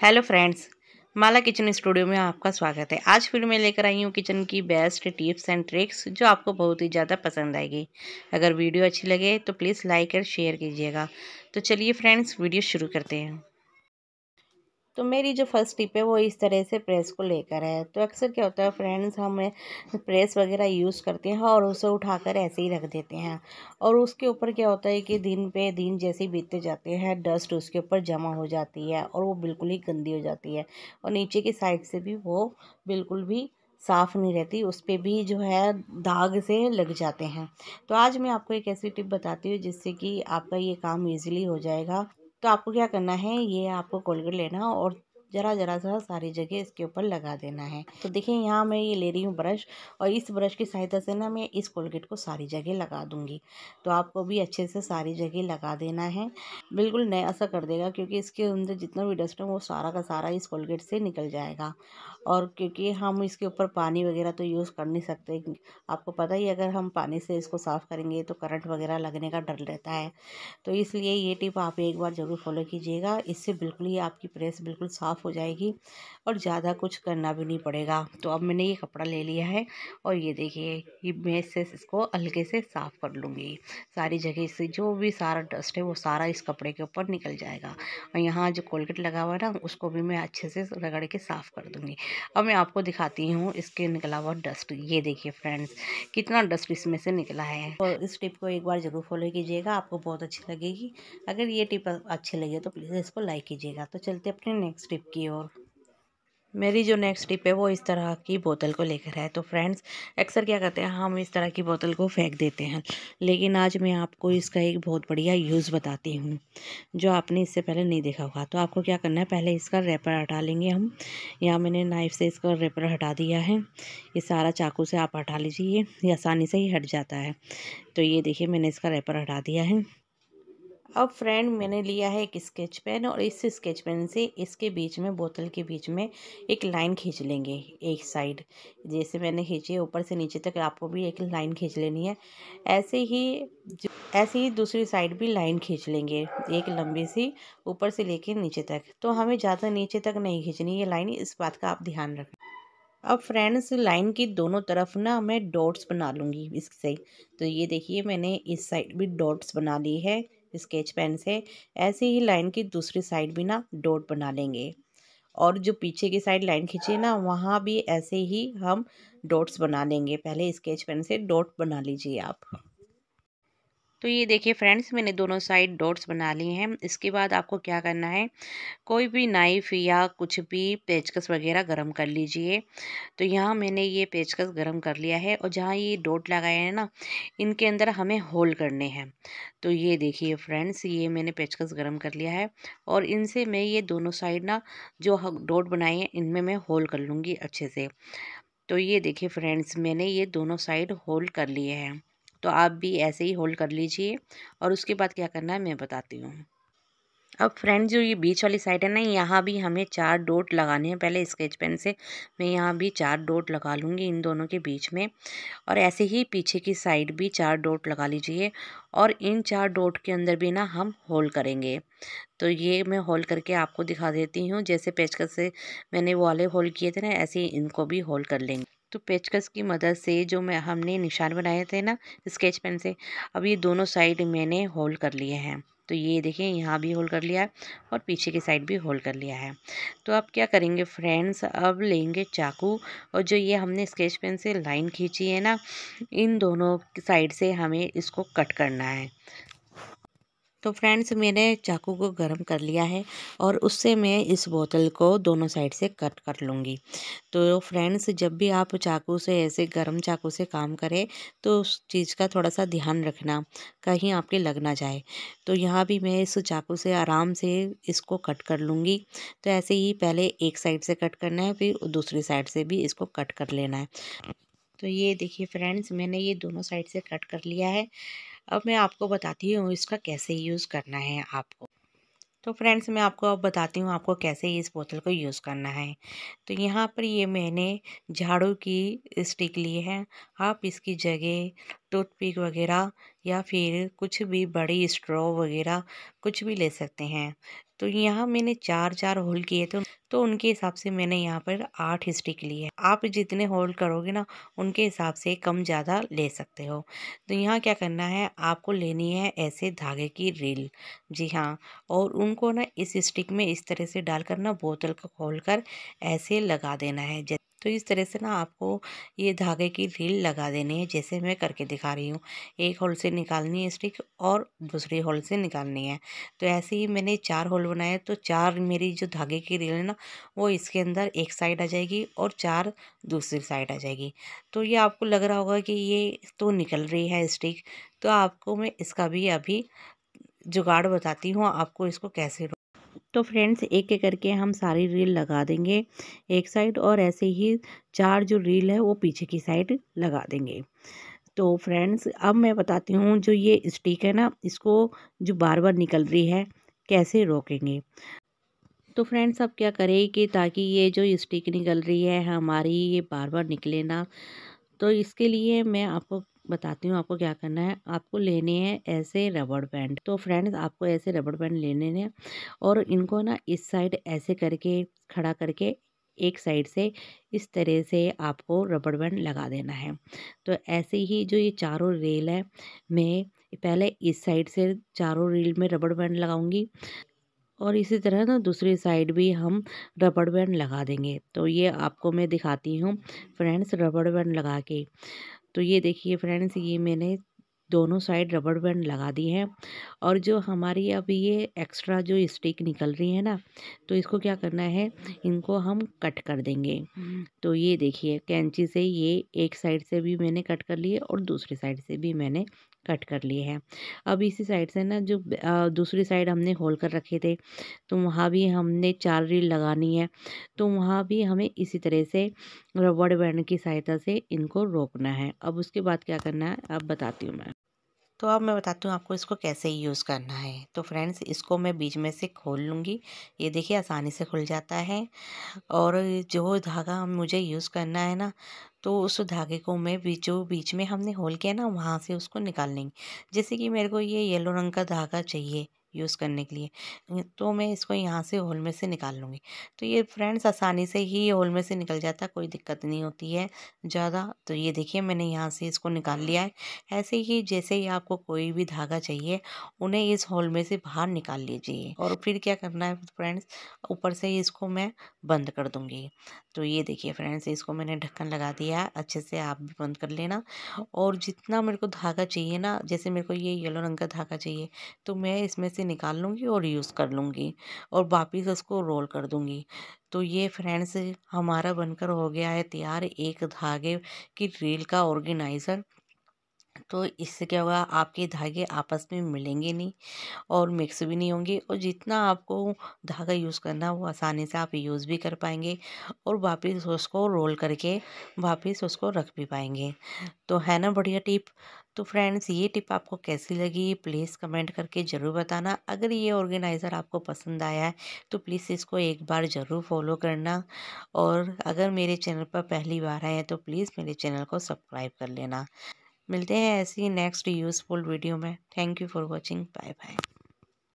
Hello friends Mala kitchen studio में आपका स्वागत है। आज फिर मैं लेकर आई हूँ किचन की बेस्ट टिप्स एंड ट्रिक्स जो आपको बहुत ही ज़्यादा पसंद आएगी। अगर वीडियो अच्छी लगे तो प्लीज़ लाइक और शेयर कीजिएगा। तो चलिए फ्रेंड्स वीडियो शुरू करते हैं। तो मेरी जो फ़र्स्ट टिप है वो इस तरह से प्रेस को लेकर है। तो अक्सर क्या होता है फ्रेंड्स हम प्रेस वगैरह यूज़ करते हैं और उसे उठाकर ऐसे ही रख देते हैं। और उसके ऊपर क्या होता है कि दिन पे दिन जैसे ही बीतते जाते हैं डस्ट उसके ऊपर जमा हो जाती है और वो बिल्कुल ही गंदी हो जाती है। और नीचे की साइड से भी वो बिल्कुल भी साफ़ नहीं रहती, उस पर भी जो है दाग से लग जाते हैं। तो आज मैं आपको एक ऐसी टिप बताती हूँ जिससे कि आपका ये काम ईजिली हो जाएगा। तो आपको क्या करना है? ये आपको कोलगेट लेना और ज़रा ज़रा सा सारी जगह इसके ऊपर लगा देना है। तो देखिए, यहाँ मैं ये ले रही हूँ ब्रश और इस ब्रश की सहायता से ना मैं इस कोलगेट को सारी जगह लगा दूँगी। तो आपको भी अच्छे से सारी जगह लगा देना है। बिल्कुल नया सा कर देगा क्योंकि इसके अंदर जितना भी डस्ट है वो सारा का सारा इस कोलगेट से निकल जाएगा। और क्योंकि हम इसके ऊपर पानी वगैरह तो यूज़ कर नहीं सकते। आपको पता ही, अगर हम पानी से इसको साफ़ करेंगे तो करंट वगैरह लगने का डर रहता है। तो इसलिए ये टिप आप एक बार ज़रूर फॉलो कीजिएगा। इससे बिल्कुल ही आपकी प्रेस बिल्कुल साफ़ हो जाएगी और ज़्यादा कुछ करना भी नहीं पड़ेगा। तो अब मैंने ये कपड़ा ले लिया है और ये देखिए, ये मैं इससे इसको हल्के से साफ़ कर लूँगी। सारी जगह से जो भी सारा डस्ट है, वो सारा इस कपड़े के ऊपर निकल जाएगा। और यहाँ जो कोलगेट लगा हुआ है ना, उसको भी मैं अच्छे से रगड़ के साफ़ कर दूँगी। अब मैं आपको दिखाती हूँ इसके निकला हुआ डस्ट। ये देखिए फ्रेंड्स, कितना डस्ट इसमें से निकला है। और इस टिप को एक बार ज़रूर फॉलो कीजिएगा, आपको बहुत अच्छी लगेगी। अगर ये टिप अच्छी लगे तो प्लीज़ इसको लाइक कीजिएगा। तो चलते अपने नेक्स्ट टिप की ओर। मेरी जो नेक्स्ट टिप है वो इस तरह की बोतल को लेकर है। तो फ्रेंड्स अक्सर क्या करते हैं, हम इस तरह की बोतल को फेंक देते हैं। लेकिन आज मैं आपको इसका एक बहुत बढ़िया यूज़ बताती हूँ, जो आपने इससे पहले नहीं देखा होगा। तो आपको क्या करना है, पहले इसका रेपर हटा लेंगे हम। यहाँ मैंने नाइफ़ से इसका रेपर हटा दिया है। ये सारा चाकू से आप हटा लीजिए, ये आसानी से ही हट जाता है। तो ये देखिए, मैंने इसका रेपर हटा दिया है। अब फ्रेंड मैंने लिया है एक स्केच पेन और इस स्केच पेन से इसके बीच में, बोतल के बीच में एक लाइन खींच लेंगे एक साइड जैसे मैंने खींची है, ऊपर से नीचे तक आपको भी एक लाइन खींच लेनी है। ऐसे ही ऐसे ही दूसरी साइड भी लाइन खींच लेंगे, एक लंबी सी ऊपर से लेके नीचे तक। तो हमें ज़्यादा नीचे तक नहीं खींचनी ये लाइन इस बात का आप ध्यान रखना अब फ्रेंड्स लाइन की दोनों तरफ़ ना मैं डॉट्स बना लूँगी इससे। तो ये देखिए मैंने इस साइड भी डॉट्स बना ली है। स्केच पेन से, ऐसे ही लाइन की दूसरी साइड भी ना डॉट बना लेंगे। और जो पीछे की साइड लाइन खींची ना, वहाँ भी ऐसे ही हम डॉट्स बना लेंगे। पहले स्केच पेन से डॉट बना लीजिए आप। तो ये देखिए फ्रेंड्स, मैंने दोनों साइड डॉट्स बना लिए हैं। इसके बाद आपको क्या करना है, कोई भी नाइफ़ या कुछ भी पेचकस वगैरह गरम कर लीजिए। तो यहाँ मैंने ये पेचकस गरम कर लिया है और जहाँ ये डॉट लगाए हैं ना, इनके अंदर हमें होल करने हैं। तो ये देखिए फ्रेंड्स, ये मैंने पेचकस गर्म कर लिया है और इनसे मैं ये दोनों साइड ना जो डॉट बनाए हैं, इनमें मैं होल कर लूँगी अच्छे से। तो ये देखिए फ्रेंड्स, मैंने ये दोनों साइड होल कर लिए हैं। तो आप भी ऐसे ही होल्ड कर लीजिए और उसके बाद क्या करना है, मैं बताती हूँ। अब फ्रेंड जो ये बीच वाली साइड है ना, यहाँ भी हमें चार डोट लगाने हैं। पहले स्केच पेन से मैं यहाँ भी चार डोट लगा लूँगी इन दोनों के बीच में और ऐसे ही पीछे की साइड भी चार डोट लगा लीजिए और इन चार डोट के अंदर भी ना हम होल करेंगे। तो ये मैं होल करके आपको दिखा देती हूँ। जैसे पेचकस से मैंने वो वाले होल किए थे ना, ऐसे ही इनको भी होल कर लेंगे। तो पेचकस की मदद से जो मैं, हमने निशान बनाए थे ना, स्केच पेन से, अब ये दोनों साइड मैंने होल कर लिए हैं। तो ये देखिए, यहाँ भी होल कर लिया है और पीछे की साइड भी होल कर लिया है। तो अब क्या करेंगे फ्रेंड्स, अब लेंगे चाकू और जो ये हमने स्केच पेन से लाइन खींची है ना, इन दोनों साइड से हमें इसको कट करना है। तो फ्रेंड्स, मैंने चाकू को गर्म कर लिया है और उससे मैं इस बोतल को दोनों साइड से कट कर लूँगी। तो फ्रेंड्स, जब भी आप चाकू से, ऐसे गर्म चाकू से काम करें तो उस चीज़ का थोड़ा सा ध्यान रखना, कहीं आपके लग ना जाए। तो यहाँ भी मैं इस चाकू से आराम से इसको कट कर लूँगी। तो ऐसे ही पहले एक साइड से कट करना है, फिर दूसरी साइड से भी इसको कट कर लेना है। तो ये देखिए फ्रेंड्स, मैंने ये दोनों साइड से कट कर लिया है। अब मैं आपको बताती हूँ इसका कैसे यूज़ करना है आपको। तो फ्रेंड्स, मैं आपको अब बताती हूँ आपको कैसे इस बोतल को यूज़ करना है। तो यहाँ पर ये मैंने झाड़ू की स्टिक ली है। आप इसकी जगह टूथपिक वगैरह या फिर कुछ भी बड़ी स्ट्रॉ वगैरह कुछ भी ले सकते हैं। तो यहाँ मैंने चार चार होल किए थे तो उनके हिसाब से मैंने यहाँ पर आठ स्टिक लिए आप जितने होल करोगे ना, उनके हिसाब से कम ज़्यादा ले सकते हो। तो यहाँ क्या करना है, आपको लेनी है ऐसे धागे की रील जी हाँ और उनको ना इस स्टिक में इस तरह से डालकर ना बोतल को खोल कर ऐसे लगा देना है तो इस तरह से ना आपको ये धागे की रील लगा देनी है, जैसे मैं करके दिखा रही हूँ। एक होल से निकालनी है स्टिक और दूसरी होल से निकालनी है। तो ऐसे ही मैंने चार होल बनाए तो चार मेरी जो धागे की रील है ना, वो इसके अंदर एक साइड आ जाएगी और चार दूसरी साइड आ जाएगी। तो ये आपको लग रहा होगा कि ये तो निकल रही है स्टिक तो आपको मैं इसका भी अभी जुगाड़ बताती हूँ, आपको इसको कैसे तो फ्रेंड्स एक एक करके हम सारी रील लगा देंगे। एक साइड और ऐसे ही चार जो रील है, वो पीछे की साइड लगा देंगे। तो फ्रेंड्स, अब मैं बताती हूँ, जो ये स्टिक है ना, इसको जो बार बार निकल रही है, कैसे रोकेंगे? तो फ्रेंड्स, अब क्या करें कि ताकि ये जो स्टिक निकल रही है, हमारी ये बार बार निकले ना तो इसके लिए मैं आपको बताती हूँ आपको क्या करना है। आपको लेने हैं ऐसे रबड़ बैंड तो फ्रेंड्स आपको ऐसे रबड़ बैंड लेने हैं और इनको ना इस साइड ऐसे करके, खड़ा करके एक साइड से इस तरह से आपको रबड़ बैंड लगा देना है। तो ऐसे ही जो ये चारों रेल है, मैं पहले इस साइड से चारों रील में रबड़ बैंड लगाऊँगी और इसी तरह ना दूसरी साइड भी हम रबड़ बैंड लगा देंगे। तो ये आपको मैं दिखाती हूँ फ्रेंड्स रबड़ बैंड लगा के। तो ये देखिए फ्रेंड्स ये मैंने दोनों साइड रबड़ बैंड लगा दी है। और जो हमारी अब ये एक्स्ट्रा जो स्टिक निकल रही है ना तो इसको क्या करना है, इनको हम कट कर देंगे। तो ये देखिए, कैंची से ये एक साइड से भी मैंने कट कर लिए और दूसरी साइड से भी मैंने कट कर लिए हैं। अब इसी साइड से ना जो दूसरी साइड हमने होल कर रखे थे तो वहाँ भी हमने चार रील लगानी है। तो वहाँ भी हमें इसी तरह से रबड़ बैंड की सहायता से इनको रोकना है। अब उसके बाद क्या करना है, अब बताती हूँ मैं। तो अब मैं बताती हूँ आपको इसको कैसे यूज़ करना है। तो फ्रेंड्स, इसको मैं बीच में से खोल लूँगी। ये देखिए आसानी से खुल जाता है। और जो धागा मुझे यूज़ करना है ना तो उस धागे को मैं बीच जो बीच में हमने होल किया ना, वहाँ से उसको निकाल लेंगे। जैसे कि मेरे को ये येलो रंग का धागा चाहिए। यूज़ करने के लिए। तो मैं इसको यहाँ से होल में से निकाल लूँगी। तो ये फ्रेंड्स आसानी से ही होल में से निकल जाता कोई दिक्कत नहीं होती है ज़्यादा। तो ये देखिए मैंने यहाँ से इसको निकाल लिया है। ऐसे ही जैसे ही आपको कोई भी धागा चाहिए, उन्हें इस होल में से बाहर निकाल लीजिए। और फिर क्या करना है फ्रेंड्स, ऊपर से इसको मैं बंद कर दूँगी। तो ये देखिए फ्रेंड्स, इसको मैंने ढक्कन लगा दिया है, अच्छे से आप भी बंद कर लेना। और जितना मेरे को धागा चाहिए ना, जैसे मेरे को ये येलो रंग का धागा चाहिए तो मैं इसमें से निकाल लूँगी और यूज़ कर लूँगी और वापस उसको रोल कर दूँगी। तो ये फ्रेंड्स हमारा बनकर हो गया है तैयार एक धागे की रील का ऑर्गेनाइज़र। तो इससे क्या होगा, आपके धागे आपस में मिलेंगे नहीं और मिक्स भी नहीं होंगे और जितना आपको धागा यूज़ करना वो आसानी से आप यूज़ भी कर पाएँगे और वापस उसको रोल करके वापस उसको रख भी पाएँगे। तो है ना बढ़िया टिप तो फ्रेंड्स ये टिप आपको कैसी लगी? प्लीज़ कमेंट करके ज़रूर बताना। अगर ये ऑर्गेनाइज़र आपको पसंद आया है तो प्लीज़ इसको एक बार ज़रूर फॉलो करना और अगर मेरे चैनल पर पहली बार आए हैं तो प्लीज़ मेरे चैनल को सब्सक्राइब कर लेना। मिलते हैं ऐसी नेक्स्ट यूज़फुल वीडियो में. Thank you for watching bye bye